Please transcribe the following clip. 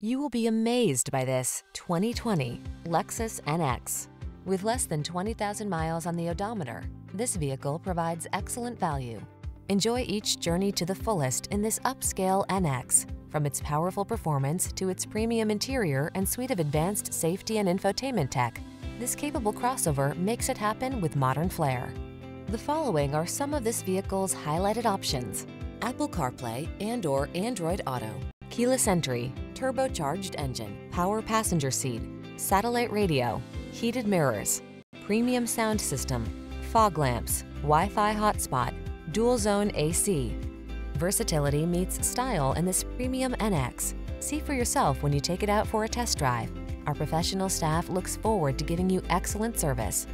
You will be amazed by this 2020 Lexus NX. With less than 20,000 miles on the odometer, this vehicle provides excellent value. Enjoy each journey to the fullest in this upscale NX. From its powerful performance to its premium interior and suite of advanced safety and infotainment tech, this capable crossover makes it happen with modern flair. The following are some of this vehicle's highlighted options. Apple CarPlay and or Android Auto, keyless entry, turbocharged engine, power passenger seat, satellite radio, heated mirrors, premium sound system, fog lamps, Wi-Fi hotspot, dual zone AC. Versatility meets style in this premium NX. See for yourself when you take it out for a test drive. Our professional staff looks forward to giving you excellent service.